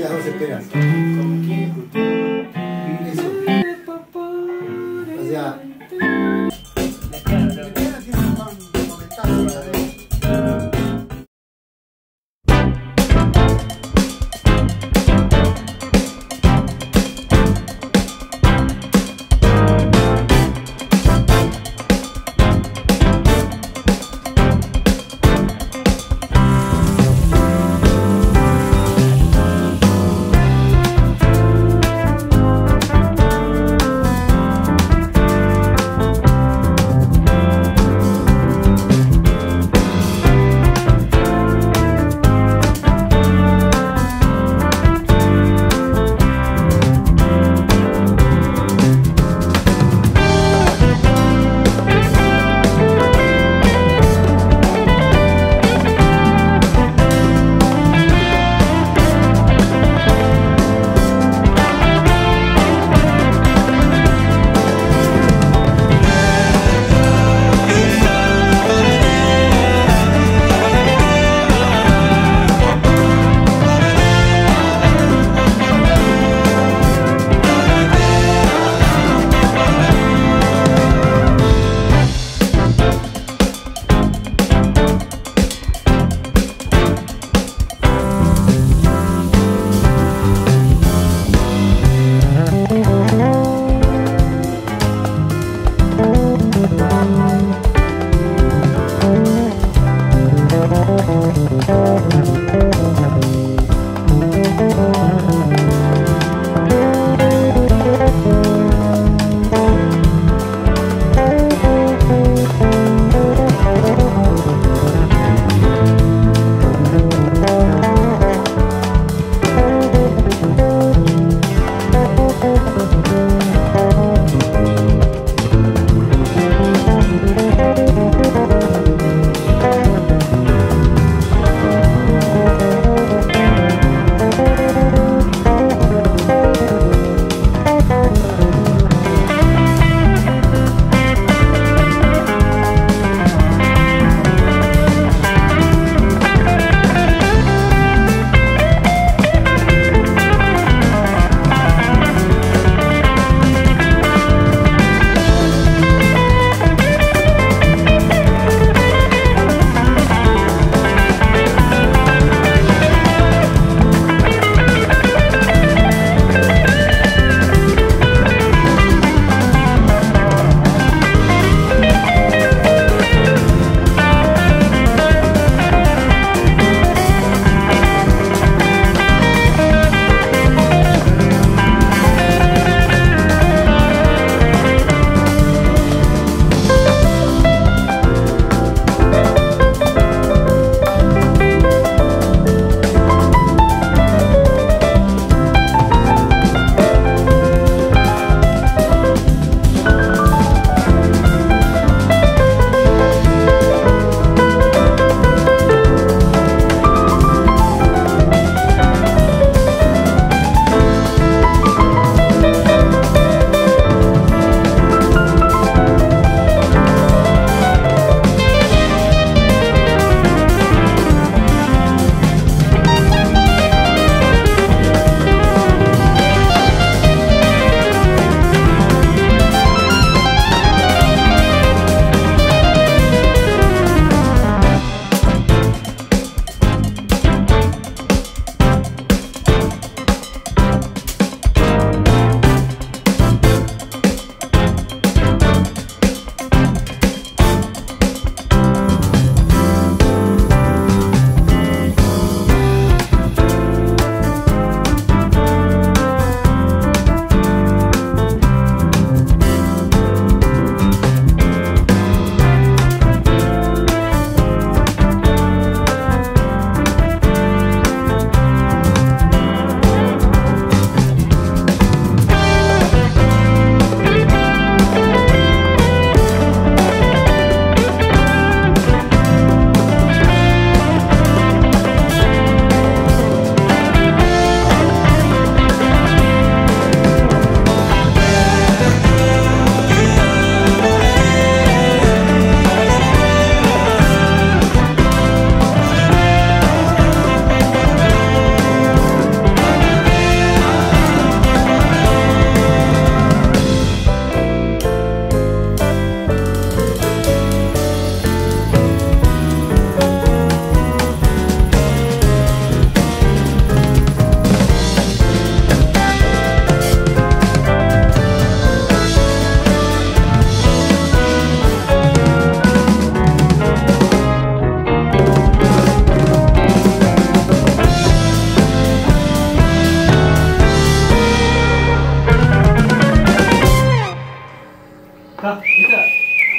las 12 penas.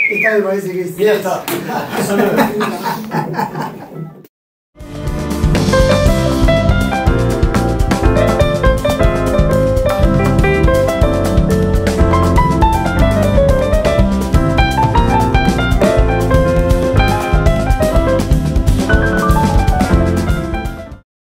Esta me parece que es. Mira, está.